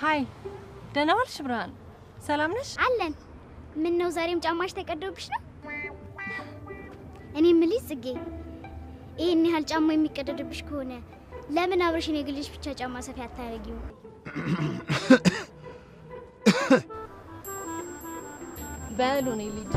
ሀይ ደህና ዋልሽ ብርሃን፣ ሰላም ነሽ? አለን። ምን ነው ዛሬም ጫማሽ ተቀደውብሽ ነው? እኔ የምልሽ ጽጌ፣ ይህን ያህል ጫማ የሚቀደድብሽ ከሆነ ለምን አብረሽ እኔ ብቻ ጫማ ሰፊ አታደርጊውም? በሉ እኔ ልጅ